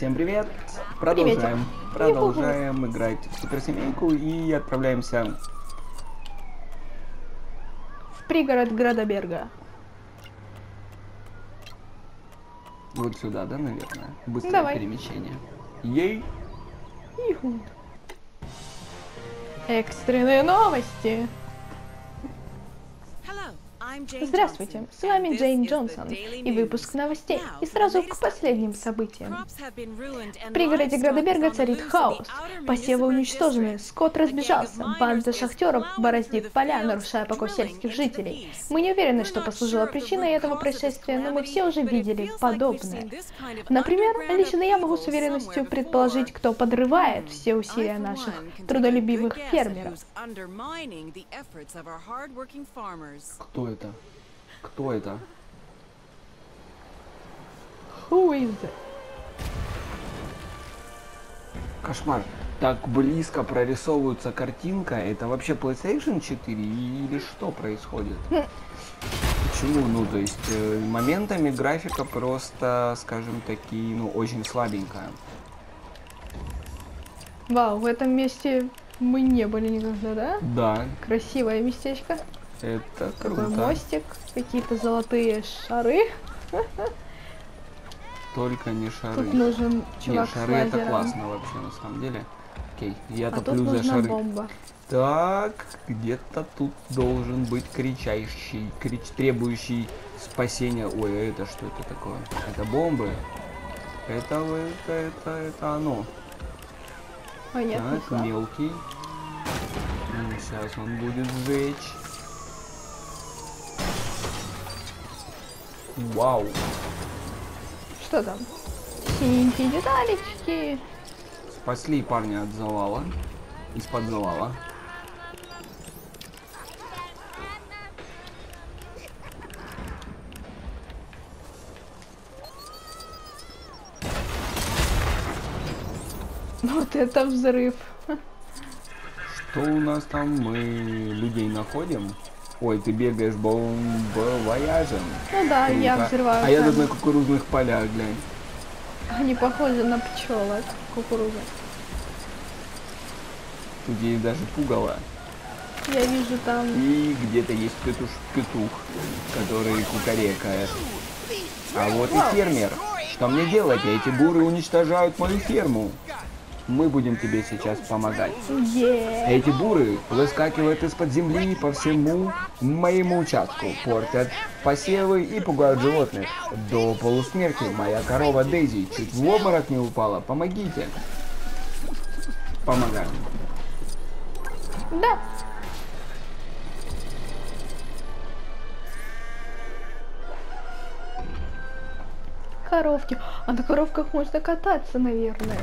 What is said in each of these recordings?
Всем привет! Продолжаем. Продолжаем играть в суперсемейку и отправляемся В пригород Градоберга. вот сюда, да, наверное? Быстрое Давай. перемещение. Ей! Иху. Экстренные новости. Здравствуйте, с вами Джейн Джонсон и выпуск новостей. И сразу к последним событиям. В пригороде Градоберга царит хаос. Посевы уничтожены, скот разбежался, банда шахтеров бороздит поля, нарушая покой сельских жителей. Мы не уверены, что послужило причиной этого происшествия, но мы все уже видели подобное. Например, лично я могу с уверенностью предположить, кто подрывает все усилия наших трудолюбивых фермеров. Кто это? Кто это? Who is it? Кошмар. Так близко прорисовывается картинка. Это вообще PlayStation 4 или что происходит? Почему? Ну, то есть, э, моментами графика просто, скажем таки, ну, очень слабенькая. Вау, в этом месте мы не были никогда, да? Да, Красивое местечко. Это Такой круто. мостик, какие-то золотые шары. Только не шары. Тут нужен Не, чувак с шары это классно вообще, на самом деле. Окей, я А тут топлю за нужна шары. бомба. Так, где-то тут должен быть кричащий, крич, требующий спасения. Ой, а это что это такое? Это бомбы? Это, это, это, это оно. Понятно. так, мелкий. сейчас он будет сжечь. Вау. Что там? Синенькие деталечки. Спасли парня от завала. Из-под завала. Вот это взрыв. Что у нас там? Мы людей находим? Ой, ты бегаешь бомбовояжем. Ну да, я Круто. взрываю. А я тут на кукурузных полях, глянь. Они похожи на пчелок кукурузы. Тут есть даже пугало. Я вижу там... И где-то есть петуш, петух, который кукарекает. А вот и фермер. Что мне делать? Эти буры уничтожают мою ферму. Мы будем тебе сейчас помогать. Эти буры выскакивают из-под земли по всему моему участку, портят посевы и пугают животных. До полусмерти моя корова Дейзи чуть в обморок не упала. Помогите. Помогаем. Да. Коровки. А на коровках можно кататься, наверное.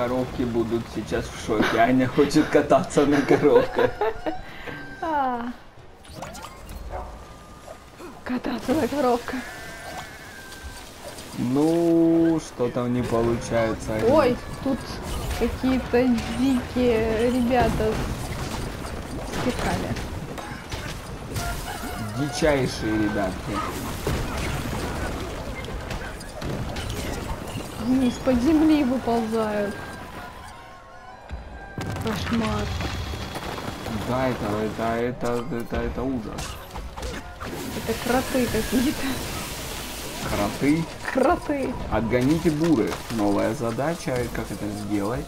Коровки будут сейчас в шоке. Аня хочет кататься на коровках. А. Кататься на коровках. Ну, что там не получается. Ой, тут какие-то дикие ребята с кирками. Дичайшие ребятки. Они из-под земли выползают. Кошмар. Да, это, это, это, это, это ужас. Это кроты какие-то. Кроты. Кроты. Отгоните буры. Новая задача. Как это сделать?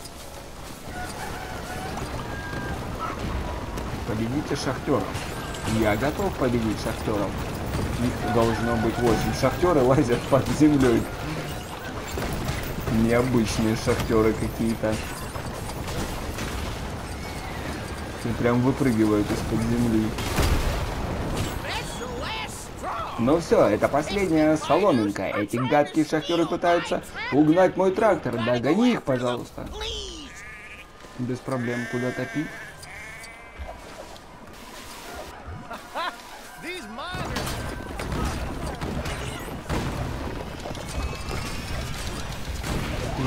Победите шахтеров. Я готов победить шахтеров. Их должно быть 8. Шахтеры лазят под землей. Необычные шахтеры какие-то. И прям выпрыгивают из-под земли. Ну все, это последняя соломинка. Эти гадкие шахтеры пытаются угнать мой трактор. Догони их, пожалуйста. Без проблем, куда топить.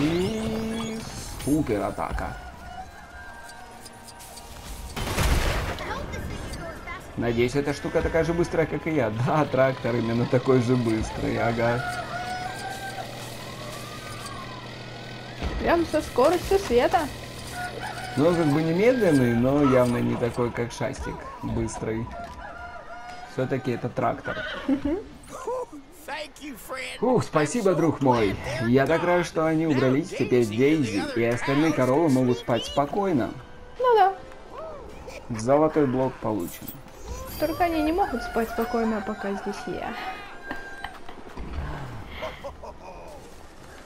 И супер атака. Надеюсь, эта штука такая же быстрая, как и я. Да, трактор именно такой же быстрый, ага. Прям со скоростью света. Ну, как бы не медленный, но явно не такой, как Шастик. Быстрый. Все-таки это трактор. Ух, спасибо, друг мой. Я так рад, что они убрались. Теперь Дейзи и остальные коровы могут спать спокойно. Ну да. Золотой блок получен. Только они не могут спать спокойно, пока здесь я.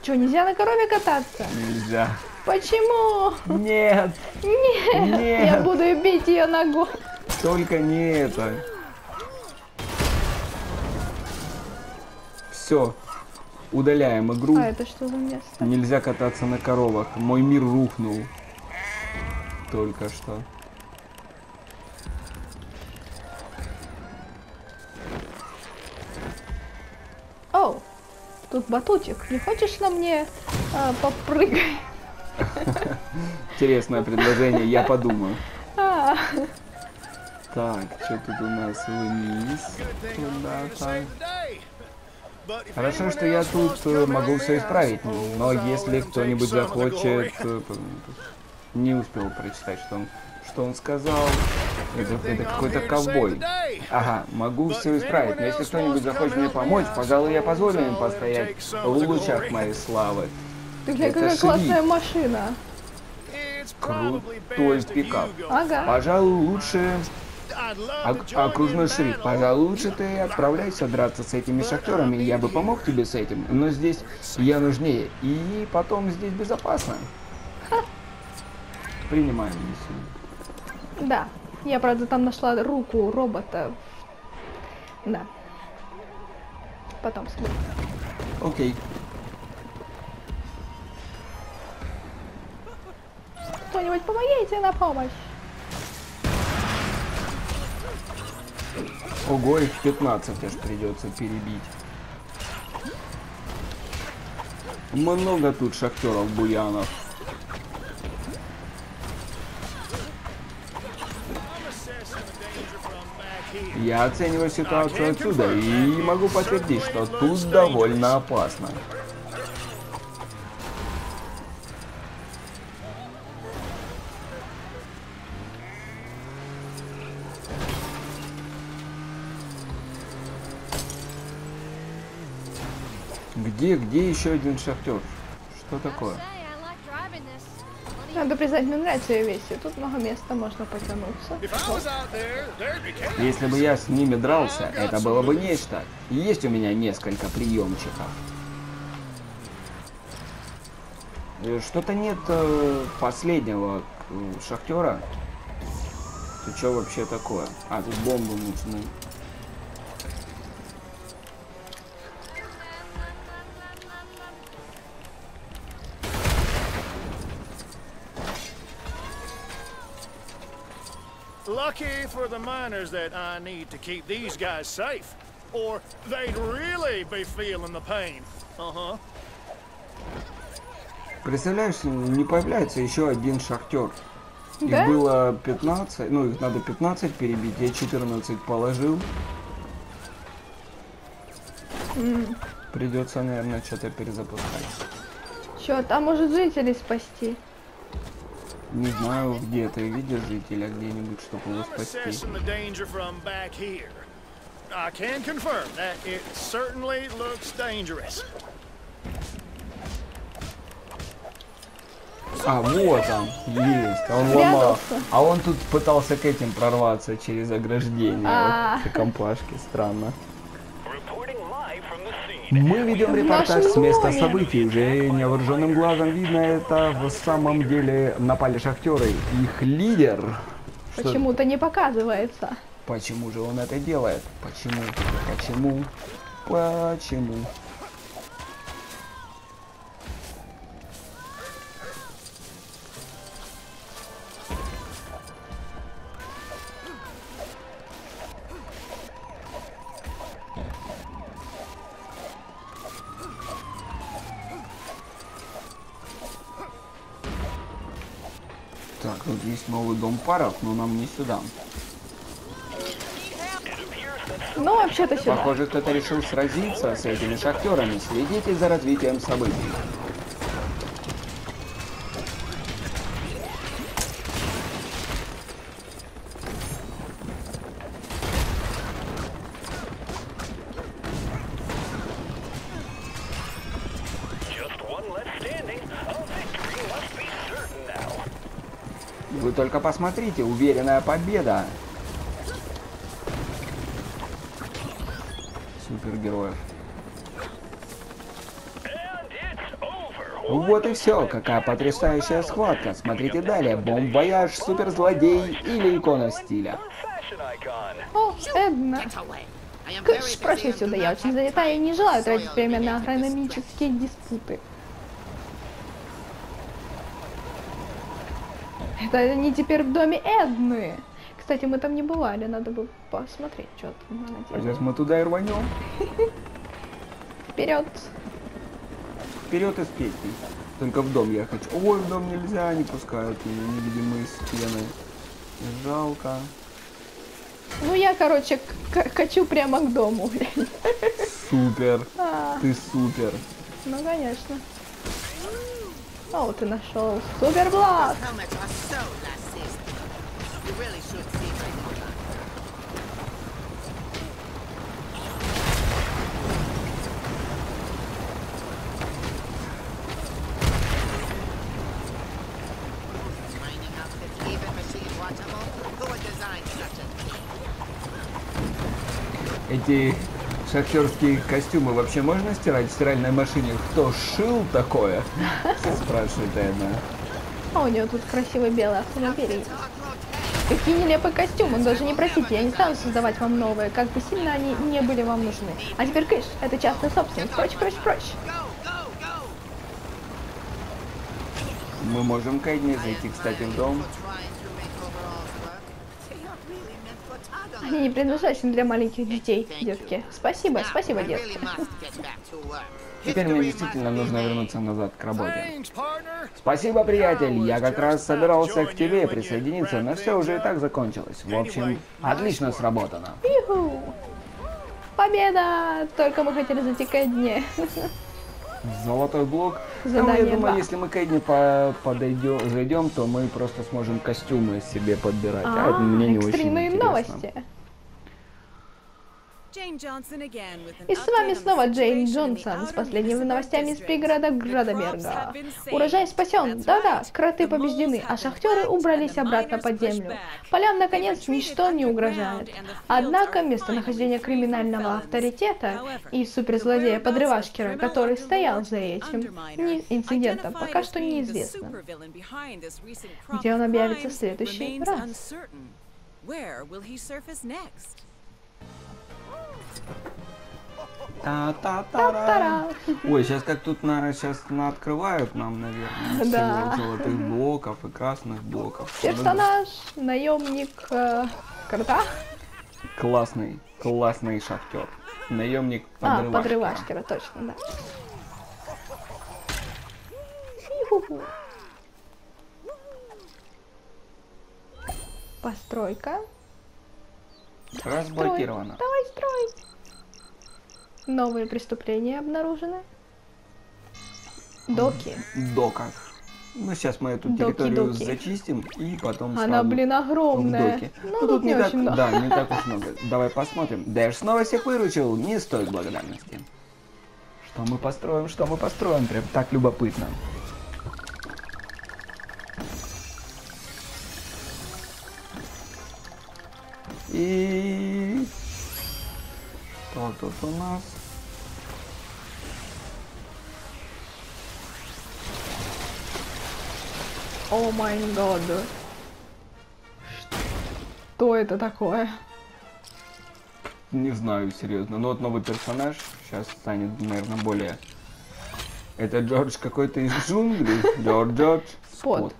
Че, нельзя на корове кататься? Нельзя. Почему? Нет. Нет. Нет. Я буду бить ее ногой. Только не это. Все. Удаляем игру. А это что за место? Нельзя кататься на коровах. Мой мир рухнул. Только что. Оу, тут батутик. Не хочешь на мне а, попрыгать? Интересное предложение, я подумаю. А, Так, что тут у нас вниз? Туда, так. Хорошо, что я тут могу все исправить, но если кто-нибудь захочет... э, Не успел прочитать, что он, что он сказал. Это, это какой-то ковбой. Ага, могу все исправить, но если кто-нибудь захочет мне помочь, пожалуй, я позволю им постоять в лучах моей славы. ты глянь, Это какая шли. классная машина. Крутой пикап. Ага. Пожалуй, лучше... Ок- окружной шрифт. Пожалуй, лучше ты отправляйся драться с этими шахтерами. Я бы помог тебе с этим, но здесь я нужнее. И потом здесь безопасно. Принимаем миссию. Да. Я, правда, там нашла руку робота. Да. Потом смотрим. Окей. Кто-нибудь помогите на помощь. Ого, их 15 аж придется перебить. Много тут шахтеров Я оцениваю ситуацию отсюда и могу подтвердить, что тут довольно опасно. Где, где еще один шахтер? Что такое? Надо признать, мне нравится ее вещи. Тут много места, можно потянуться. Если бы я с ними дрался, это было бы нечто. Есть у меня несколько приемчиков. Э, Что-то нет э, последнего э, шахтера. Ты что вообще такое? А, тут бомбы нужны. For the miners that I need to keep these guys safe. Or they'd really be feeling the pain. Uh-huh. Представляешь, не появляется еще один шахтер. Их Да? было 15, ну их надо 15 перебить, я 14 положил. Придется, наверное, что-то перезапускать. Чё, там может жителей спасти. Не знаю, где ты видишь жителя где-нибудь, чтобы его спасти. assessing the danger from back here. I can confirm that it certainly looks dangerous. А, вот он, есть, он ломал. А он тут пытался к этим прорваться через ограждение. А. Вот, компашки, странно. Мы ведем репортаж с места событий. Уже невооруженным глазом видно это. В самом деле напали шахтеры. Их лидер. Почему-то не показывается. Почему же он это делает? Почему? Почему? Почему? Новый дом паров, но нам не сюда. Ну, вообще-то сюда. Похоже, кто-то решил сразиться с этими шахтерами. Следите за развитием событий. Посмотрите, уверенная победа. Супергероев. Вот и все, какая потрясающая схватка. Смотрите далее. Бомбояж, суперзлодей или икона стиля. О, Эдна. Кыш, прошли сюда, я очень занята и не желаю тратить время на агрономические диспуты. Это они теперь в доме Эдны. Кстати, мы там не бывали, надо бы посмотреть, что там она А делает. Сейчас мы туда и рванем. Вперед. Вперед из песни. Только в дом я хочу. Ой, в дом нельзя, не пускают меня невидимые стены. Жалко. Ну я, короче, качу прямо к дому, блядь. Супер. А, Ты супер. ну конечно. O, ty na show. Sugar block! How much I sold last season. You really should see my product. Mining outfit, even machine watchable. Who would design such a thing? It did. Шахтерские костюмы вообще можно стирать в стиральной машине? Кто шил такое? Спрашивает Эдна. А у него тут красивый белый автомобиль. Какие нелепые костюмы, даже не просите, я не стану создавать вам новые, как бы сильно они не были вам нужны. А теперь кыш, это частная собственность, прочь, прочь, прочь. Мы можем к Эдне зайти, кстати, в дом. Они не предназначены для маленьких детей, детки. Спасибо, спасибо, детки. Теперь мне действительно нужно вернуться назад к работе. Спасибо, приятель. Я как раз собирался к тебе присоединиться, но все уже и так закончилось. В общем, отлично сработано. Победа! Только мы хотели зайти к Эдне. Золотой блок. Ну, я Задание думаю, два. если мы к Эдне по подойдем, зайдем, то мы просто сможем костюмы себе подбирать. А, это мне не очень интересно. новости. И с вами снова Джейн Джонсон с последними новостями из пригорода Градоберга. Урожай спасен, да-да, кроты побеждены, а шахтеры убрались обратно под землю. Полям, наконец, ничто не угрожает. Однако, местонахождение криминального авторитета и суперзлодея Подрывашкера, который стоял за этим не- инцидентом, пока что неизвестно. Где он объявится в следующий раз? Та-та-та-та. Ой, сейчас как тут на, сейчас на открывают нам, наверное, Да. всего золотых блоков и красных блоков. Персонаж, наемник э, крота. Классный, классный шахтер. Наемник А, подрывашкера. подрывашкера, точно, да. Фу-ху-ху. Постройка. Разблокировано. Давай строй. Новые преступления обнаружены. Доки. Доках. Ну, сейчас мы эту территорию доки. зачистим и потом Она, блин, в огромная. доки. Ну, тут не так, очень много. да, не так уж много. Давай посмотрим. Дэш снова всех выручил, не стоит благодарности. Что мы построим, что мы построим, прям так любопытно. И что тут у нас? О май год. Что это такое? Не знаю, серьезно. Но вот новый персонаж сейчас станет, наверное, более... Это Джордж какой-то из джунглей? Джордж Джордж? Спот.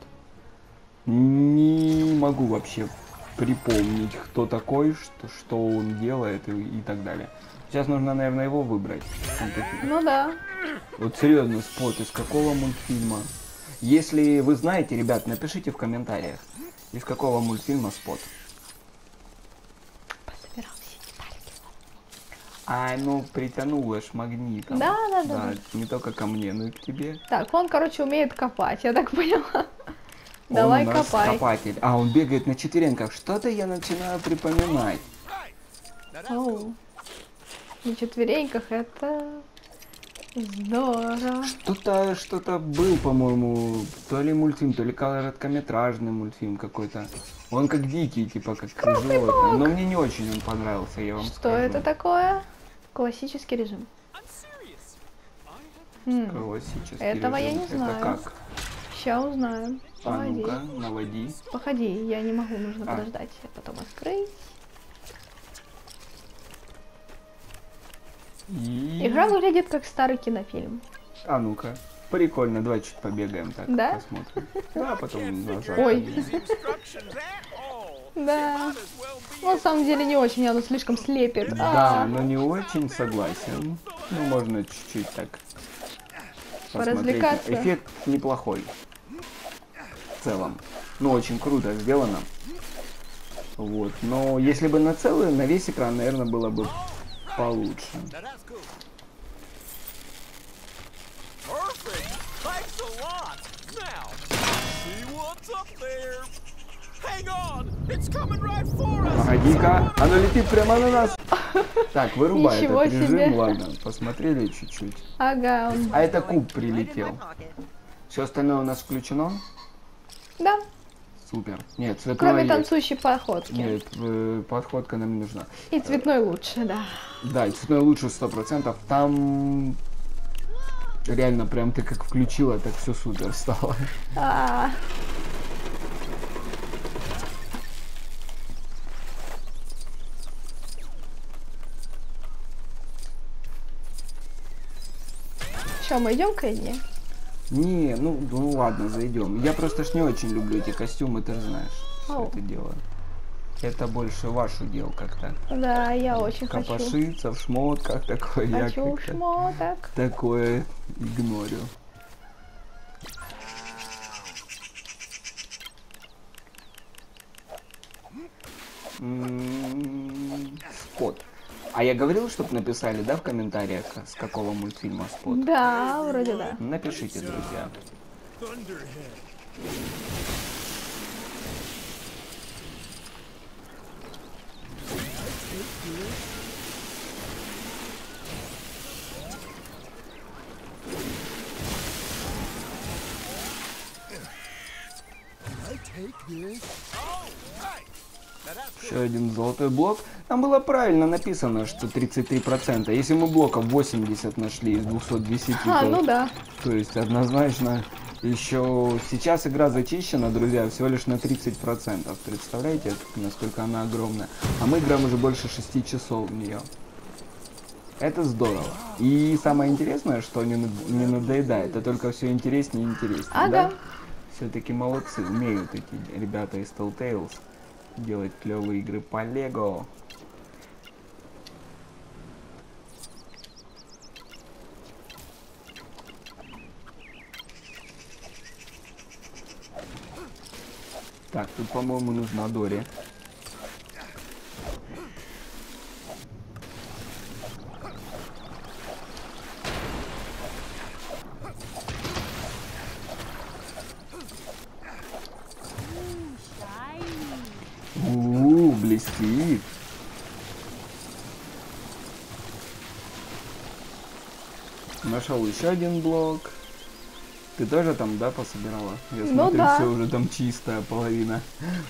Не могу вообще припомнить, кто такой, что, что он делает и, и так далее. Сейчас нужно, наверное, его выбрать. Ну да. Вот серьезно, Спот, из какого мультфильма? Если вы знаете, ребят, напишите в комментариях, из какого мультфильма Спот. Детальки. А, ну, притянула ж магнитом. Да, да, да, Да, не только ко мне, но и к тебе. Так, он, короче, умеет копать, я так поняла. Он Давай у нас копай. копатель. А, он бегает на четвереньках. Что-то я начинаю Здорово. Что-то, что-то был, по-моему, то ли мультфильм, то ли короткометражный мультфильм какой-то. Он как дикий, типа как животное. Но мне не очень он понравился, я вам Что скажу. это такое? Классический режим. Классический Этого я режим. не Это знаю. как? Ща узнаем. А ну-ка, наводи. Походи, я не могу, нужно А. подождать. Потом открыть. Игра выглядит как старый кинофильм. А ну-ка. Прикольно, давай чуть побегаем так, Да? посмотрим. Да, потом назад. Ой. Да. Ну, на самом деле не очень, оно слишком слепит. Да, А, но не очень согласен. Ну, можно чуть-чуть так посмотреть. Поразвлекаться. Эффект неплохой. В целом. Ну, очень круто сделано. Вот. Но если бы на целый, на весь экран, наверное, было бы получше. Погоди-ка, оно летит прямо на нас. Так, вырубай Ничего этот режим, себе. ладно, посмотрели чуть-чуть. ага. он- А это куб прилетел. Все остальное у нас включено? Да, Супер. Нет, цветное кроме танцующей походки. Нет, э, подходка нам не нужна. И цветной лучше, да. Да, и цветной лучше сто процентов. Там реально прям ты как включила, так все супер стало. А, Что, мы идем к Эдди? Не, ну, ну ладно, зайдем. Я просто ж не очень люблю эти костюмы, ты же знаешь, все Ау. это дело. Это больше ваш удел как-то. Да, я очень хочу. Копошиться в шмотках такое, я Хочу как-то шмоток. такое игнорю. М, Спот. А я говорил, чтобы написали, да, в комментариях, с какого мультфильма спот? Да, вроде да. Напишите, друзья. Thunderhead. Еще один золотой блок. Там было правильно написано, что 33%. Если мы блоков 80 нашли из 210, А, то, ну да. то есть однозначно еще сейчас игра зачищена, друзья, всего лишь на 30%. Представляете, насколько она огромная? А мы играем уже больше 6 часов в нее. Это здорово. И самое интересное, что не, не надоедает, это только все интереснее и интереснее. Ага. Все-таки молодцы, умеют эти ребята из Telltales делать клевые игры по Лего. Так, тут, по-моему, нужна Дори. У, блестит. Нашел еще один блок. Ты тоже там, да, пособирала? Я Ну смотрю, да. все уже там чистая половина.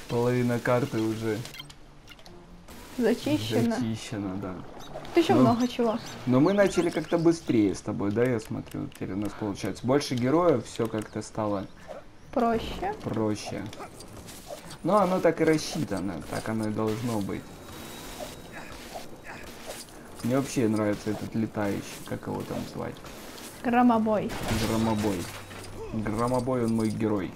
Половина карты уже Зачищено. зачищена, да. Тут еще Ну. много чего. Но мы начали как-то быстрее с тобой, да, я смотрю, теперь у нас получается. Больше героев, все как-то стало Проще. проще. Но оно так и рассчитано, так оно и должно быть. Мне вообще нравится этот летающий, как его там звать? Громобой. Громобой. Громобой, он мой герой.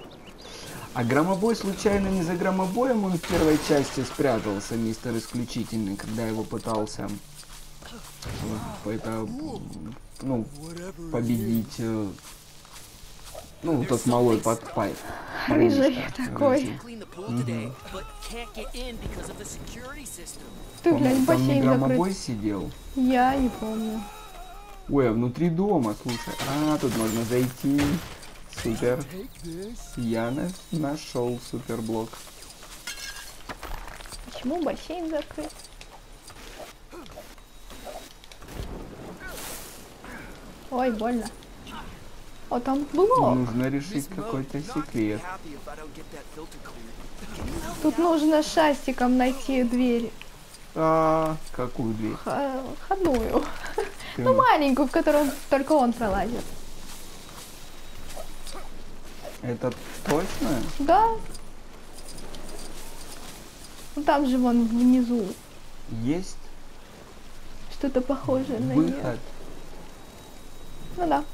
А Громобой случайно не за Громобоем он в первой части спрятался, мистер Исключительный, когда его пытался э, это, ну, победить, э, ну, тот малой под пайп. Рыжий такой. System. Ты, не бассейн Громобой закрыт. сидел. Я не помню. Ой, а внутри дома, слушай. А, тут можно зайти. Супер. Я на- нашел суперблок. Почему бассейн закрыт? Ой, больно. О, там блок. Нужно решить какой-то секрет. Тут нужно шастиком найти дверь. А, какую дверь? х- Входную. Ну, маленькую, в которую только он пролазит. Это точно? Да. Ну, там же вон внизу. Есть Что-то похожее на нее. выход? Ну да.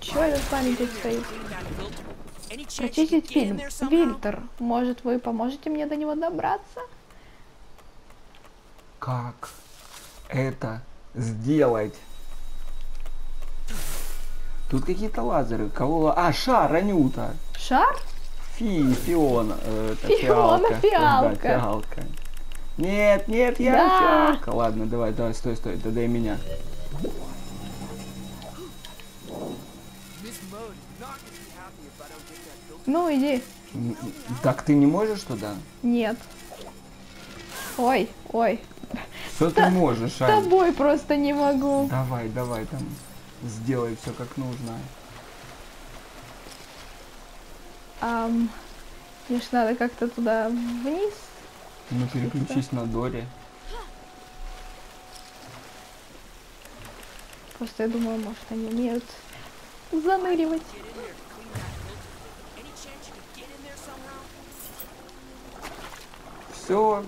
Чё этот парень тут стоит? Прочистить фильм. Вильтер. Может, вы поможете мне до него добраться? Как это сделать? Тут какие-то лазеры. Кого? А, шар, Анюта. Шар? Фи, Фиона. э, это Фиона, фиалка. фиалка. Да, фиалка. Нет, нет, я Да. фиалка. Ладно, давай, давай, стой, стой, да дай меня. Ну, иди. Так ты не можешь туда? Нет. Ой, ой. Что ты можешь, С Ань? тобой просто не могу. Давай, давай, там, сделай все как нужно. Ам, мне ж надо как-то туда вниз. Ну, переключись на Дори. Просто я думала, может, они умеют заныривать. Все,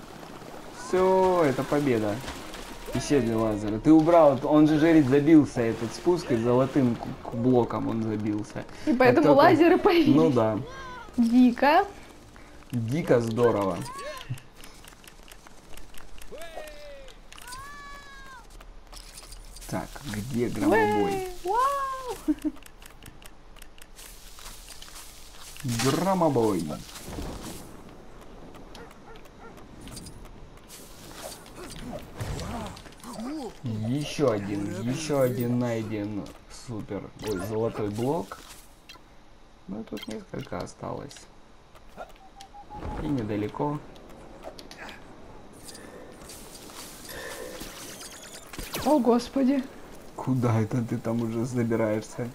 все, это победа. Исчезли лазеры. Ты убрал, он же жарит забился этот спуск и золотым блоком он забился. И поэтому только- лазеры появились. Ну да, Дико. дико здорово. Так, где громобой? Громобой. Еще один, еще один найден супер, ой, золотой блок. Ну тут несколько осталось. И недалеко. О, господи. Куда это ты там уже забираешься?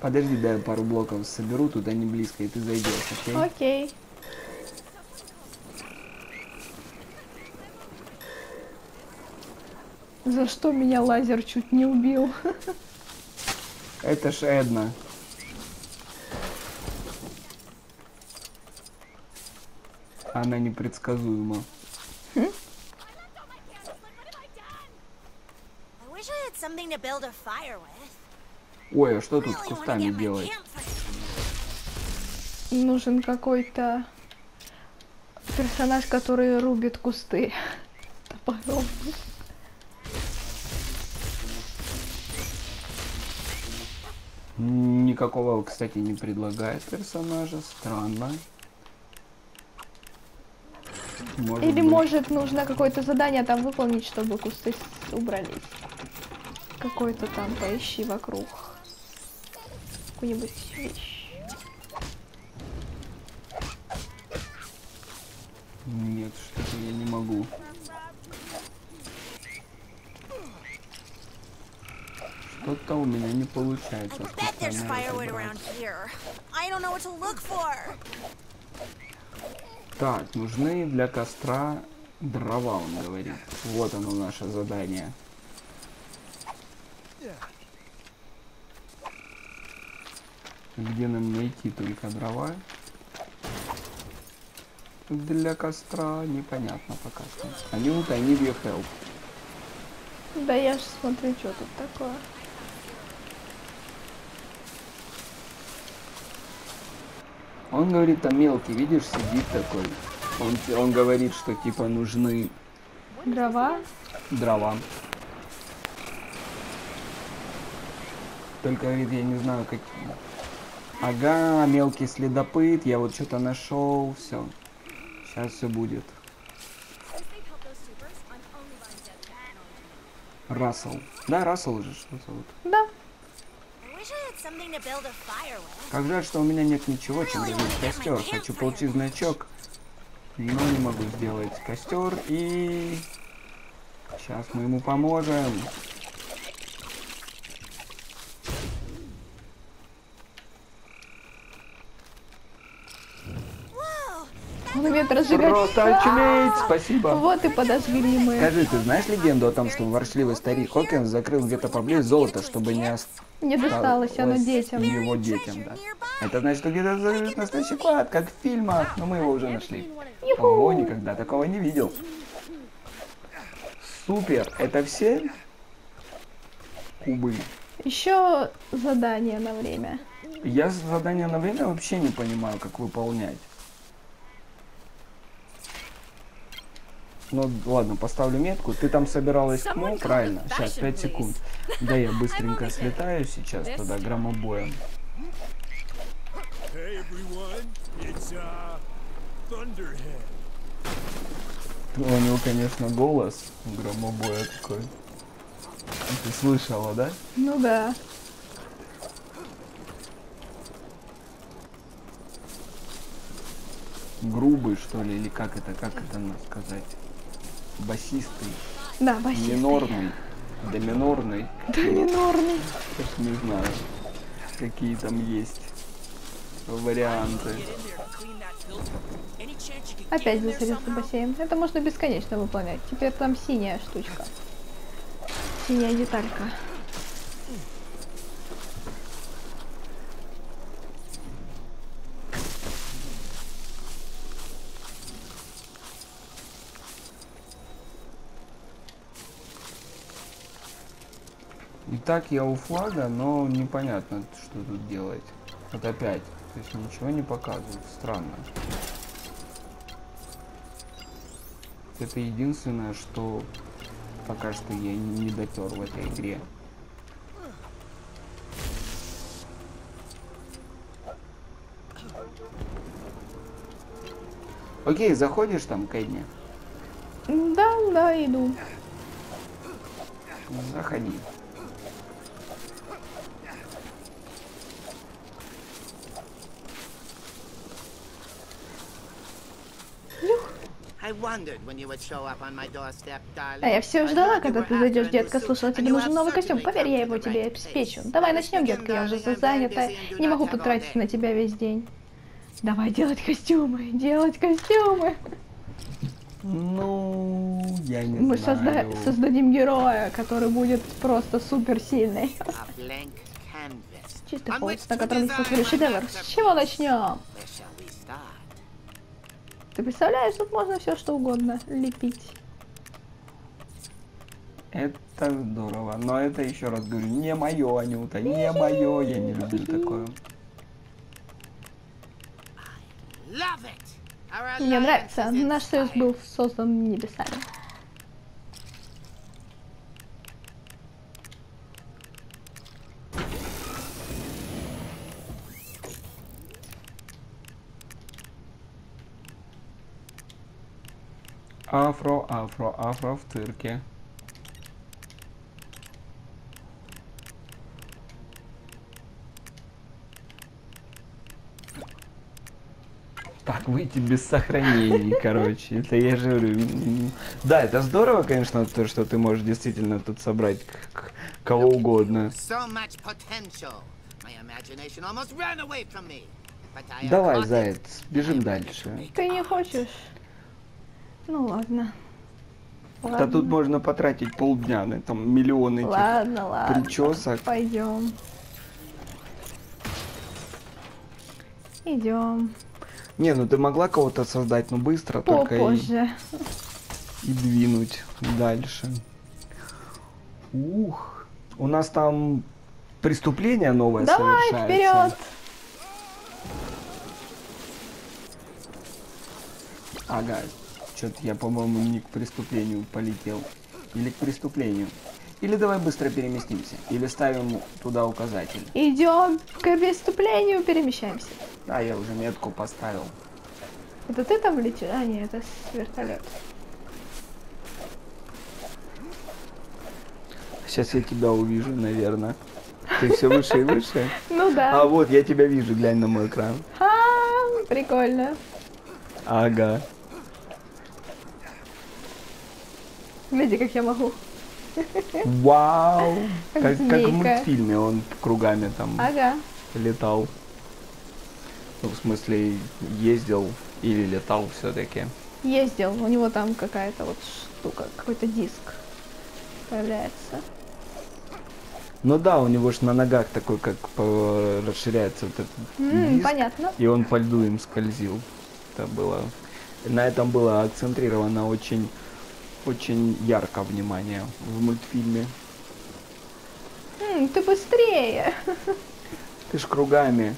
Подожди, дай пару блоков соберу, тут они близко, и ты зайдешь, окей? Окей. За что меня лазер чуть не убил? Это ж Эдна. Она непредсказуема. With. Ой, а что тут с кустами делать? Нужен какой-то персонаж, который рубит кусты топором. Никакого, кстати, не предлагает персонажа. Странно. Может Или быть. может нужно какое-то задание там выполнить, чтобы кусты убрались. Какой-то там поищи вокруг. Какую-нибудь вещь. Нет, что-то я не могу. Что-то у меня не получается. Так, нужны для костра дрова, он говорит. Вот оно наше задание. Где нам найти только дрова? Для костра непонятно пока что. Need your help. Да я ж смотрю, что тут такое. Он говорит, там мелкий, видишь, сидит такой. Он, он говорит, что типа нужны Дрова. дрова. Только говорит, я не знаю какие. Ага, мелкий следопыт, я вот что-то нашел, все. Сейчас все будет. Рассел. Да, Рассел же, что зовут. Да. Как жаль, что у меня нет ничего, чем развить костер. Хочу получить значок, но не могу сделать костер. И сейчас мы ему поможем. Умеет разжигать. Просто очуметь! Спасибо. Вот и подожгли мы. Скажи, ты знаешь легенду о том, что воршливый старик Хокинс закрыл где-то поблизости золото, чтобы не Не досталось оно детям. его детям, да. Это значит, что где-то лежит настоящий клад, как в фильмах, но мы его уже нашли. Ого, никогда такого не видел. Супер, это все кубы. Еще задание на время. Я задание на время вообще не понимаю, как выполнять. Ну ладно, поставлю метку. Ты там собиралась к му, правильно? Сейчас, 5 секунд. Да я быстренько слетаю сейчас туда громобоем. У него, конечно, голос громобоя такой. Ты слышала, да? Ну да. Грубый, что ли, или как это, как это надо сказать? Басистый, Да, басист. минорный, да минорный. Да, минорный. Уж не знаю, какие там есть варианты. Опять засорился бассейн. Это можно бесконечно выполнять. Теперь там синяя штучка. Синяя деталька. Итак, я у флага, но непонятно, что тут делать. Вот опять. То есть ничего не показывают. Странно. Это единственное, что пока что я не допер в этой игре. Окей, заходишь там, Кэдни? Да, да, иду. Заходи. А я все I ждала, когда ты зайдешь, детка. Слушала, тебе нужен новый костюм. Поверь, я его тебе обеспечу. Давай I начнем, детка, я уже занята. Не могу потратить на тебя весь день. Давай делать костюмы, делать костюмы. Ну, я не Мы знаю. созда- создадим героя, который будет просто супер сильный. Чистый холст, на котором сотворю шедевр. С чего начнем? Ты представляешь, тут можно все что угодно лепить. Это здорово. Но это еще раз говорю, не мое, Анюта, не мое. Я не люблю такое. Мне нравится. Наш союз был создан небесами. Афро, афро, афро в цирке. Так, выйти без сохранений, короче. Это я же говорю. Да, это здорово, конечно, то, что ты можешь действительно тут собрать к- к- кого угодно. Давай, заяц, бежим дальше. Ты не хочешь? Ну ладно. Да тут можно потратить полдня на там миллион этих ладно, ладно. причесок. Пойдем. Идем. Не, ну ты могла кого-то создать, но быстро только и, Попозже. и двинуть дальше. Ух, у нас там преступление новое Давай, совершается. вперед! Ага, что-то я, по-моему, не к преступлению полетел. Или к преступлению. Или давай быстро переместимся. Или ставим туда указатель. Идем к преступлению, перемещаемся. Да, я уже метку поставил. Это ты там летишь? А, нет, это вертолет. Сейчас я тебя увижу, наверное. Ты все выше и выше. Ну да. А вот, я тебя вижу, глянь на мой экран. А, прикольно. Ага. Гляди, как я могу. Вау! Как, как в мультфильме он кругами там Ага. летал. Ну, в смысле, ездил Или летал все-таки? Ездил, у него там какая-то вот штука, какой-то диск появляется. Ну да, у него ж на ногах такой, как по- расширяется вот этот М, диск, понятно. и он по льду им скользил. Это было... На этом было акцентрировано очень, очень ярко внимание в мультфильме. М, ты быстрее. Ты ж кругами.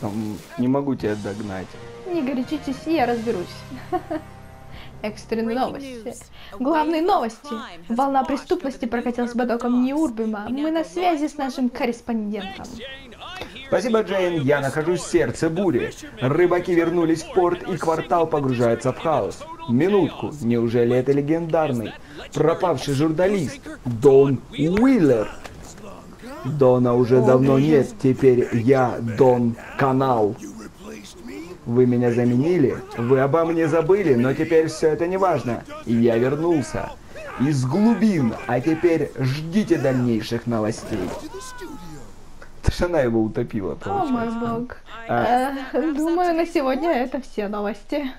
Там не могу тебя догнать. Не горячитесь, я разберусь. Экстренные новости. Главные новости. Волна преступности прокатилась потоком Неурбима. Мы на связи с нашим корреспондентом. Спасибо, Джейн. Я нахожусь в сердце бури. Рыбаки вернулись в порт, и квартал погружается в хаос. Минутку. Неужели это легендарный, пропавший журналист Дон Уиллер? Дона уже давно нет. Теперь я Дон Канал. Вы меня заменили, вы обо мне забыли, но теперь все это не важно. Я вернулся. Из глубин, а теперь ждите дальнейших новостей. Ж она его утопила, О мой бог. А. Э, Думаю, на сегодня это все новости.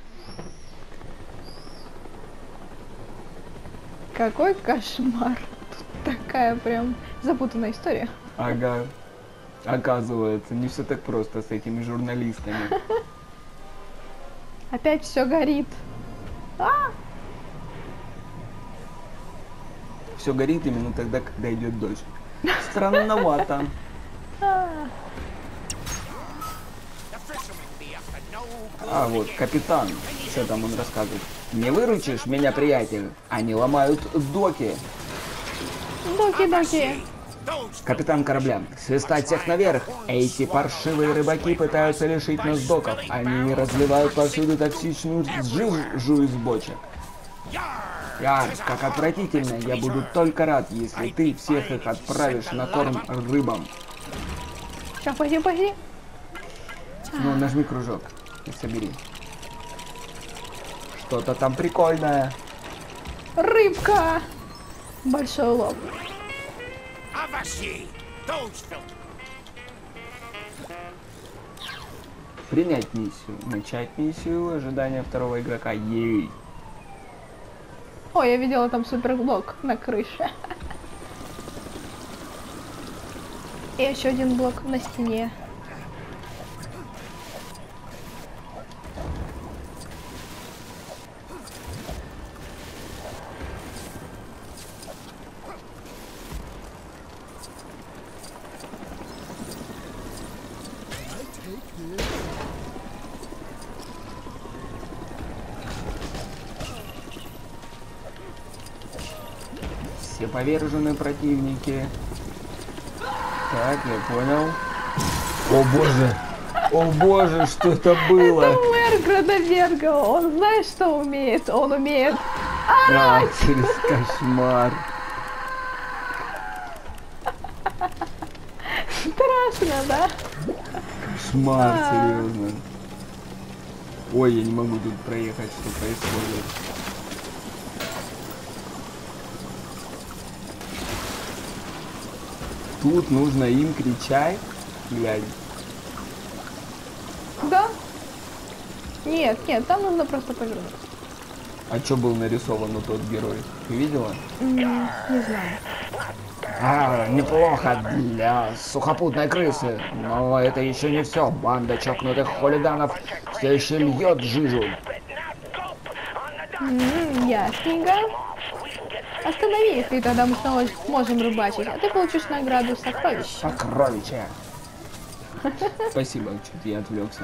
Какой кошмар. Тут такая прям запутанная история. Ага. Оказывается, не все так просто с этими журналистами. Опять все горит. А, Все горит именно тогда, когда идет дождь. Странновато. А. Вот, капитан, что там он рассказывает? Не выручишь меня, приятель? Они ломают доки. Доки-доки. Капитан корабля, свистать всех наверх. Эти паршивые рыбаки пытаются лишить нас доков. Они разливают повсюду токсичную жижу из бочек. Яр, как отвратительно. Я буду только рад, если ты всех их отправишь на корм рыбам. Сейчас, пойди, пойди. Ну, нажми кружок и собери. Что-то там прикольное. Рыбка. Большой лоб. Принять миссию. Начать миссию. Ожидание второго игрока. Ей. О, я видела там суперблок на крыше. И еще один блок на стене. Все повержены противники. Так, я понял. О боже! О боже, что это было? Это мэр Градоверга. Он знает, что умеет. Он умеет. А, через кошмар. Страшно, да? Кошмар, серьезно. Ой, я не могу тут проехать, что происходит. Тут нужно им кричать. Глянь. Да? Нет, нет, там нужно просто повернуть. А что был нарисован тот герой? Ты видела? М, Не знаю. А, неплохо для сухопутной крысы. Но это еще не все. Банда чокнутых хулиганов все еще льет жижу. М, Ясненько. Останови их, и тогда мы снова сможем рыбачить. А ты получишь награду сокровищ. Сокровища. Спасибо, чуть я отвлекся.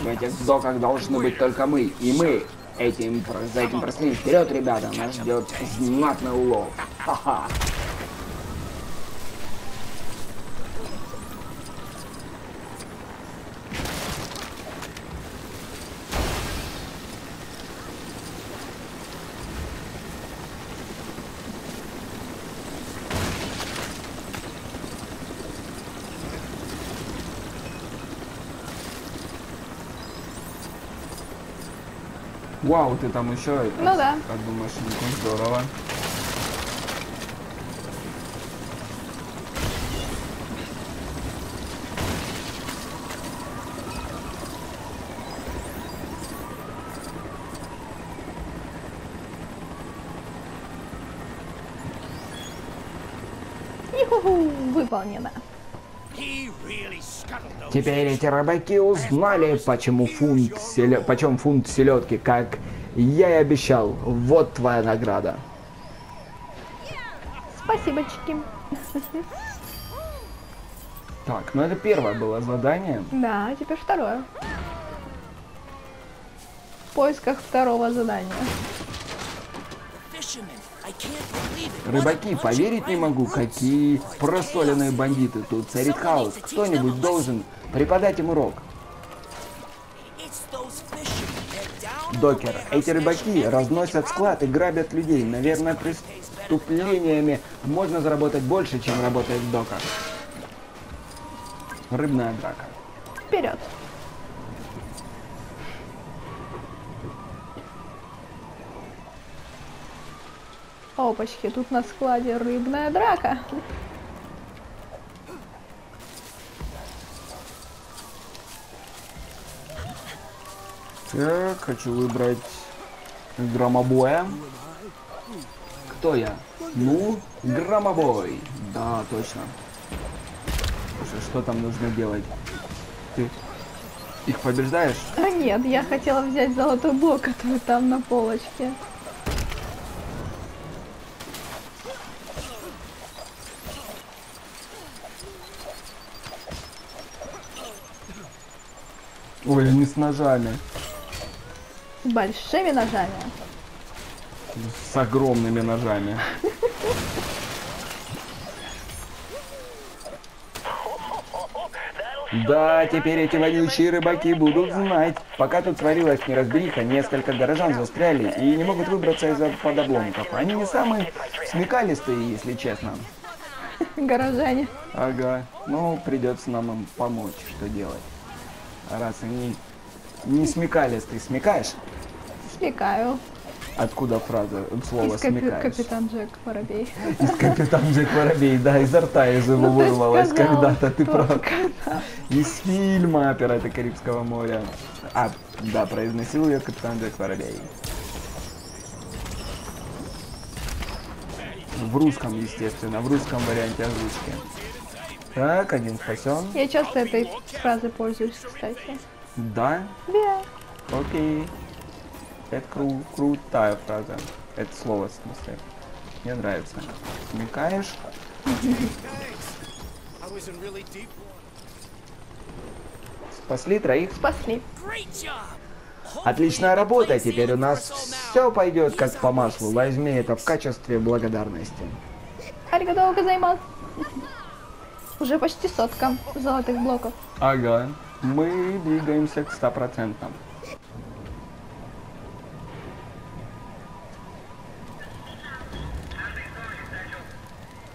В этих доках должны быть только мы. И мы этим, за этим проследим. Вперед, ребята, нас ждет знатный улов. Ха-ха. Вау, ты там еще... Ну как, да. Как бы машинку, ну, здорово. выполнено. Теперь эти рыбаки узнали, почему фунт селё... почем фунт селедки, как я и обещал. Вот твоя награда. Спасибо, Чики. Так, ну это первое было задание. Да, теперь второе. В поисках второго задания. Рыбаки, поверить не могу, какие просоленные бандиты. Тут царит хаос. Кто-нибудь должен преподать им урок. Докер, эти рыбаки разносят склад и грабят людей. Наверное, преступлениями можно заработать больше, чем работает в доках. Рыбная драка. Вперед. Опачки, тут на складе рыбная драка. Так, хочу выбрать громобоя. Кто я? Ну, громобой. Да, точно. Слушай, что там нужно делать? Ты их побеждаешь? А нет, я хотела взять золотой блок, который там на полочке. Ой, они с ножами. С большими ножами. С огромными ножами. Да, теперь эти вонючие рыбаки будут знать. Пока тут творилась неразбериха, несколько горожан застряли и не могут выбраться из-за обломков. Они не самые смекалистые, если честно. Горожане. Ага, ну придется нам им помочь, что делать. Раз они не смекалистые, смекаешь? Смекаю. Откуда фраза, слово Из смекаешь? капитан Джек Воробей. Из капитан Джек Воробей, да, изо рта из его Ну, вырвалось когда-то, ты прав. Из фильма «Пираты Карибского моря». А, да, произносил ее капитан Джек Воробей. В русском, естественно, в русском варианте озвучки. Так, один спасен. Я часто этой фразой пользуюсь, кстати. Да, Да. окей. Это кру- крутая фраза. Это слово, в смысле. Мне нравится. Смекаешь? Спасли троих. Спасли. Отличная работа, теперь у нас все пойдет как по маслу. Возьми это в качестве благодарности. Аригадоу газаймас. Уже почти сотка золотых блоков. Ага. Мы двигаемся к стопроцентным.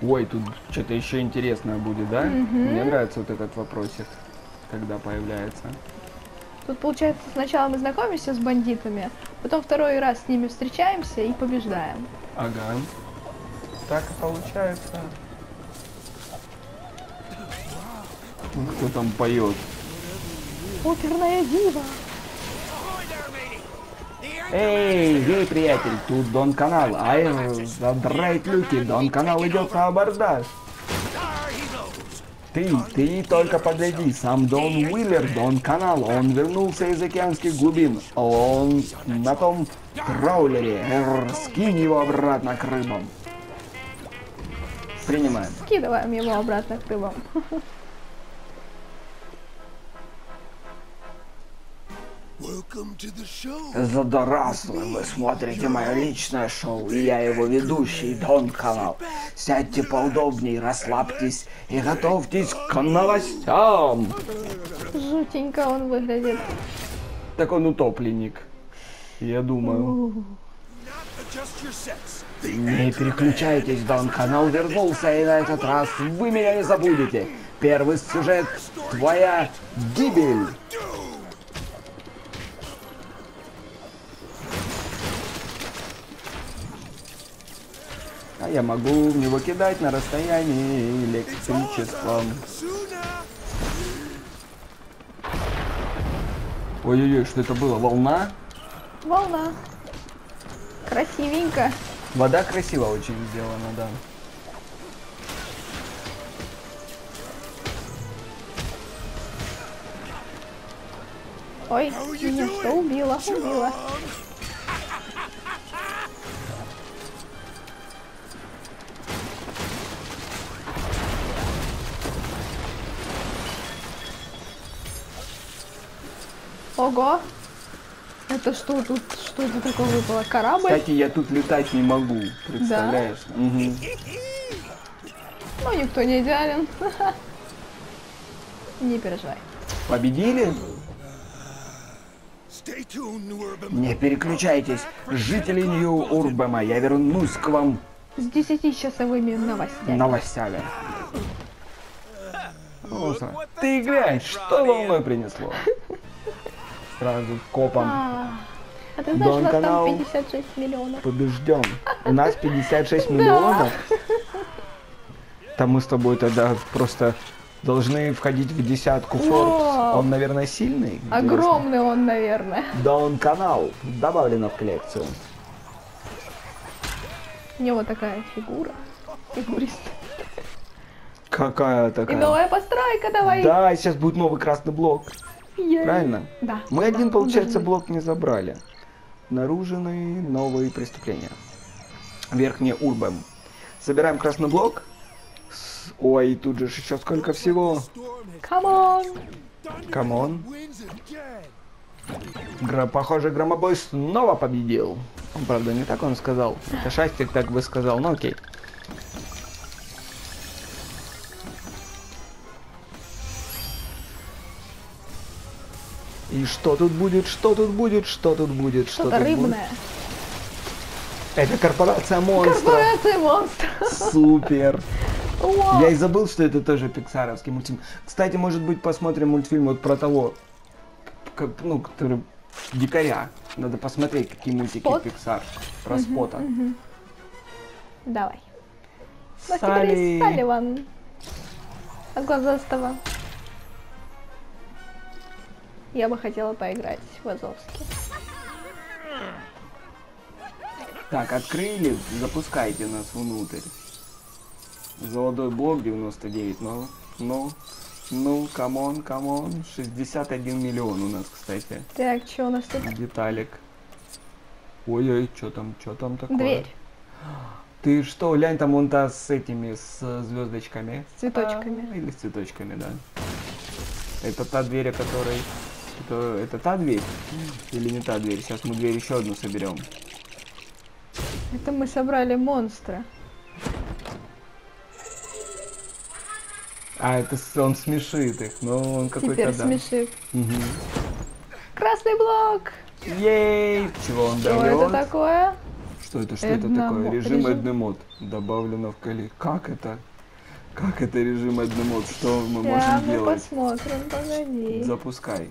Ой, тут что-то еще интересное будет, да? Мне нравится вот этот вопросик, когда появляется. Тут получается сначала мы знакомимся с бандитами, потом второй раз с ними встречаемся и побеждаем. Ага. Так и получается. Кто там поет? Оперная дива. Эй, эй, приятель, тут Дон Канал. Ай, задрать люки, Дон Канал идет на абордаж. Ты, ты только погляди, сам Дон Уиллер, Дон Канал, он вернулся из океанских глубин. Он на том траулере. Эр, скинь его обратно к рыбам. Принимаем. Скидываем его обратно к рыбам. Задорослы, вы смотрите мое личное шоу, и я его ведущий, Дон Канал. Сядьте поудобнее, расслабьтесь и готовьтесь к новостям. Жутенько он выглядит. Так он утопленник, я думаю. Не переключайтесь, Дон Канал вернулся, и на этот раз вы меня не забудете. Первый сюжет — твоя гибель. А я могу в него кидать на расстоянии электричеством. Ой-ой-ой, что это было? Волна? Волна. Красивенько. Вода красиво очень сделана, да. Ой, меня что убило? Убило. Ого! Это что тут? Что это такое выпало? Корабль? Кстати, я тут летать не могу, представляешь? Мгм. Ну, никто не идеален. Не переживай. Победили? Не переключайтесь, жители Нью-Урбема, я вернусь к вам С 10-часовыми новостями. новостями. О, Ты глянь, что волной принесло? Сразу копом А, а ты знаешь, у Дон нас канал. там 56 миллионов. побежден. У нас 56 миллионов. Там мы с тобой тогда просто должны входить в десятку Forbes. Он, наверное, сильный. Огромный он, наверное. Даун канал добавлено в коллекцию. У него такая фигура. Фигурист. Какая И такая? новая постройка, давай. Да, сейчас будет новый красный блок. Правильно? Да. Мы да, один, получается, быть. блок не забрали. Обнаружены новые преступления. Верхний Урбем. Собираем красный блок. С- Ой, тут же еще сколько всего. Come on. Again. Гра- Похоже, Громобой снова победил. Он, правда, не так он сказал. Это Шастик так бы сказал, ну окей. И что тут будет, что тут будет, что тут будет, что Что-то тут будет? рыбное. Это корпорация монстров. Корпорация монстров. Супер. Вау. Я и забыл, что это тоже пиксаровский мультфильм. Кстати, может быть, посмотрим мультфильм вот про того, как, ну, который дикаря. Надо посмотреть, какие мультики Спот? Пиксар. Про спота. Давай. У нас теперь есть Салли. Салливан. От глазастого. Я бы хотела поиграть в Азовский. Так, открыли, запускайте нас внутрь. Золотой блок 99, ну, ну, ну, come on, come on. 61 миллион у нас, кстати. Так, что у нас тут? Деталик. Ой-ой, что там, что там такое? Дверь Ты что, глянь, там вон та с этими, с звездочками. с цветочками. А, или с цветочками, да. Это та дверь, о которой... Это, это та дверь? Или не та дверь? Сейчас мы дверь еще одну соберем. Это мы собрали монстра. А, это он смешит их, но он какой-то, Теперь да. смешит. Мгм. Красный блок! Ей! Чего он Что дает? это такое? Что это, что это Эдномод. такое? Режим Режим- Эднемод. Добавлено в коле. Как это? Как это режим Эднемод? Что мы Да, можем мы делать? посмотрим, погоди. Запускай.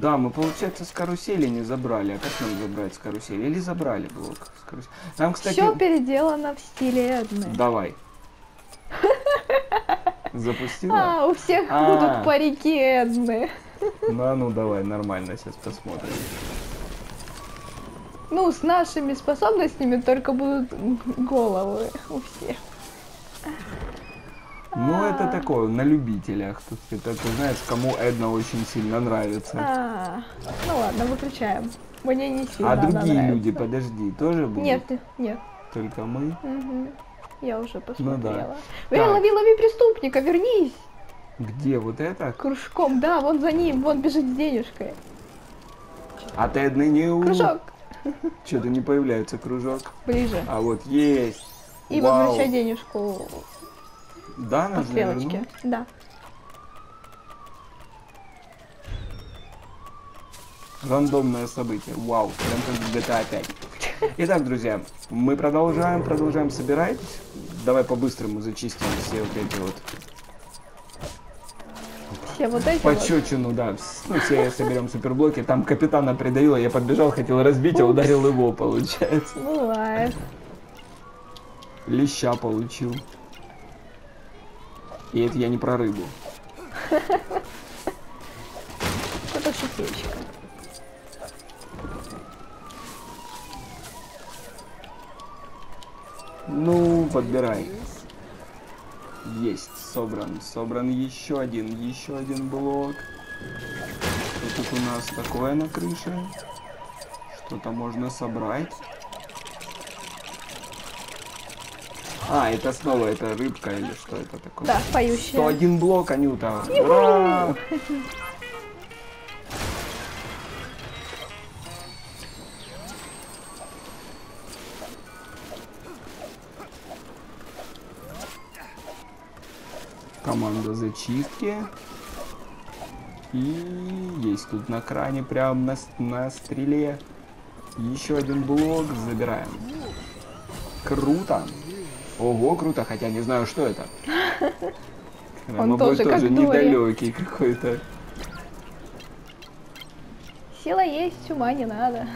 Да, мы, получается, с карусели не забрали. А как нам забрать с карусели? Или забрали блок с карусели? Нам, кстати... Все переделано в стиле Эдны. Давай. Запустила? А, у всех А. будут парики Эдны. Ну, а ну давай, нормально, сейчас посмотрим. Ну, с нашими способностями только будут головы у всех. Ну, это такое, на любителях. Это, ты знаешь, кому Эдна очень сильно нравится. А, ну ладно, выключаем. Мне не сильно А другие нравится. люди, подожди, тоже будут? Нет, нет. Только мы? Я уже посмотрела. Ну Так. лови, лови преступника, вернись! Где вот это? Кружком, да, вон за ним, вон бежит с денежкой. От Эдны не у... Кружок, Что-то не появляется кружок. ближе. А вот есть. И Вау. возвращай денежку Да, по стрелочке. Да. Рандомное событие. Вау, прям как в GTA 5. Итак, друзья, мы продолжаем, продолжаем собирать. Давай по-быстрому зачистим все вот эти вот Все вот эти вот. пощечину, да. вс- Ну, все соберем суперблоки. Там капитана придавило, я подбежал, хотел разбить, а ударил его, получается. Бывает. Леща получил. И это я не про рыбу. Это шутечка. Ну, подбирай. Есть, собран. Собран еще один, еще один блок. Что тут у нас такое на крыше? Что-то можно собрать. А, это снова это рыбка или что это такое? Да, поющая. 101 блок, Анюта. Ура! Команда зачистки. И есть тут на кране, прям на, на стреле. Еще один блок забираем. Круто. Ого, круто, хотя не знаю, что это. Он тоже Дори. недалекий какой-то. Сила есть, ума не надо.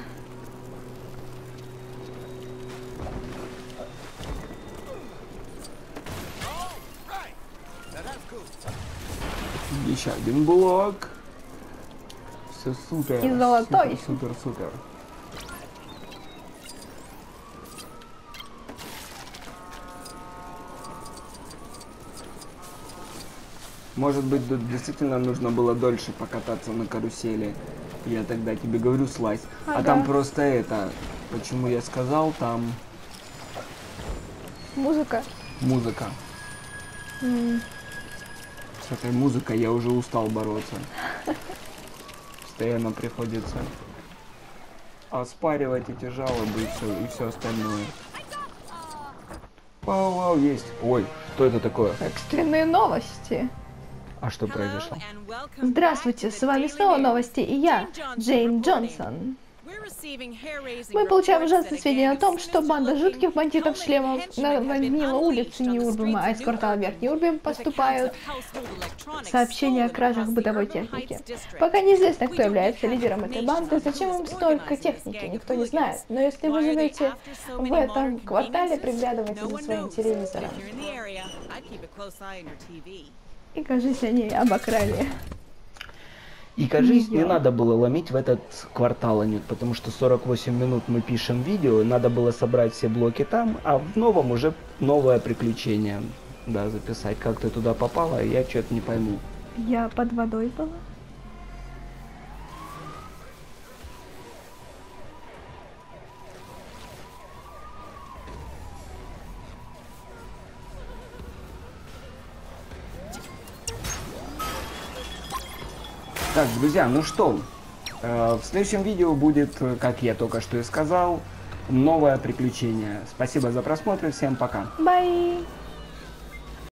Еще один блок. Все супер. И золотой. Супер, супер, супер. Может быть, тут действительно нужно было дольше покататься на карусели. Я тогда тебе говорю слайс. А Ага. там просто это, почему я сказал, там Музыка. музыка. М, С этой музыкой я уже устал бороться. Постоянно приходится оспаривать эти жалобы и все, и все остальное. Вау, вау, есть. Ой, что это такое? Экстренные новости. А что произошло? Здравствуйте, с вами снова новости и я, Джейн Джонсон. Мы получаем ужасные сведения о том, что банда жутких бандитов в шлемах наводнила улицы Нюрбема, а из квартала Верхний Урбем поступают сообщения о кражах бытовой техники. Пока неизвестно, кто является лидером этой банды, зачем им столько техники, никто не знает. Но если вы живете в этом квартале, приглядывайте за своим телевизором. И кажется, они обокрали. И кажись, не Её. надо было ломить в этот квартал, Анют, потому что 48 минут мы пишем видео, надо было собрать все блоки там, а в новом уже новое приключение. Да, записать, как ты туда попала, я что-то не пойму. Я под водой была? Так, друзья, ну что, э, в следующем видео будет, э, как я только что и сказал, новое приключение. Спасибо за просмотр, всем пока. Бай!